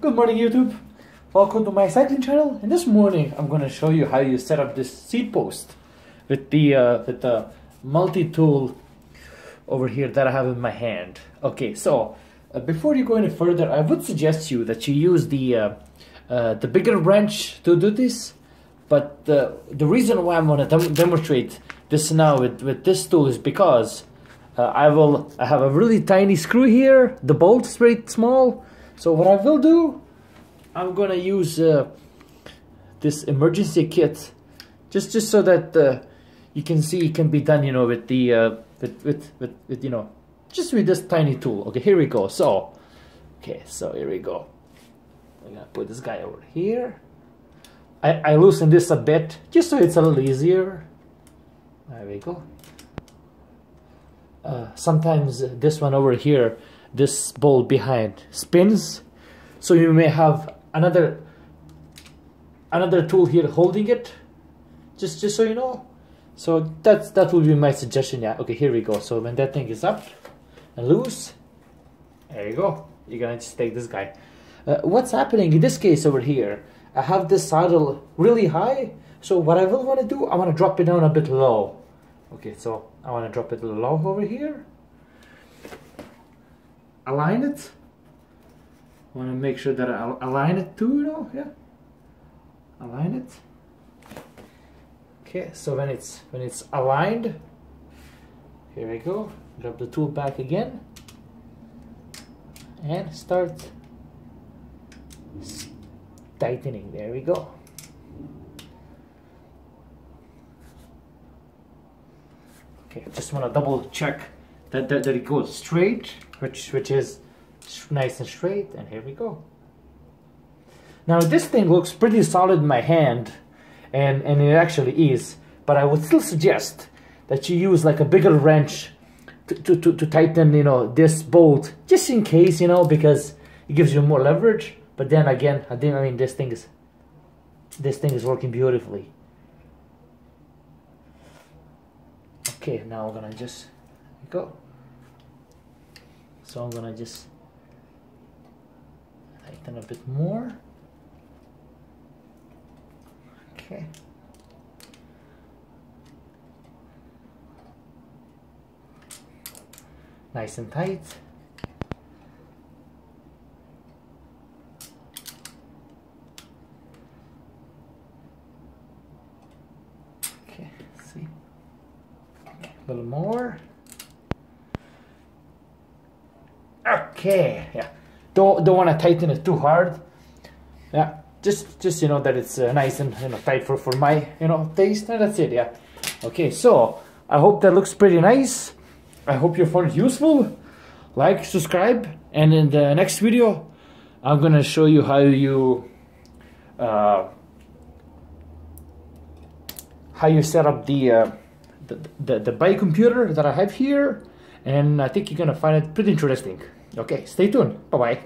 Good morning YouTube. Welcome to my cycling channel. And this morning I'm going to show you how you set up this seat post with the uh, with the multi-tool over here that I have in my hand. Okay, so uh, before you go any further, I would suggest you that you use the uh, uh the bigger wrench to do this. But the the reason why I'm to dem demonstrate this now with with this tool is because uh, I will I have a really tiny screw here. The bolt is very small so what I will do, I'm gonna use uh, this emergency kit, just just so that uh, you can see it can be done, you know, with the uh, with, with with with you know, just with this tiny tool. Okay, here we go. So, okay, so here we go. I'm gonna put this guy over here. I I loosen this a bit just so it's a little easier. There we go. Uh, sometimes this one over here this ball behind spins. So you may have another another tool here holding it. Just just so you know. So that's that would be my suggestion. Yeah. Okay here we go. So when that thing is up and loose there you go. You're gonna just take this guy. Uh, what's happening in this case over here? I have this saddle really high. So what I will want to do I want to drop it down a bit low. Okay so I want to drop it low over here align it. I want to make sure that I align it too, you know, yeah. Align it. Okay, so when it's when it's aligned, here we go. Grab the tool back again and start tightening. There we go. Okay, just want to double check that, that, that it goes straight which which is nice and straight and here we go. Now this thing looks pretty solid in my hand and and it actually is but I would still suggest that you use like a bigger wrench to, to, to, to tighten you know this bolt just in case you know because it gives you more leverage. But then again I think I mean this thing is this thing is working beautifully. Okay now we're gonna just go so I'm gonna just tighten a bit more. Okay. Nice and tight. Okay see? A little more Okay, yeah. Don't don't want to tighten it too hard. Yeah, just just you know that it's uh, nice and you know tight for for my you know taste, and that's it. Yeah. Okay, so I hope that looks pretty nice. I hope you found it useful. Like, subscribe, and in the next video, I'm gonna show you how you uh, how you set up the, uh, the the the bike computer that I have here, and I think you're gonna find it pretty interesting. Okay, stay tuned. Bye bye.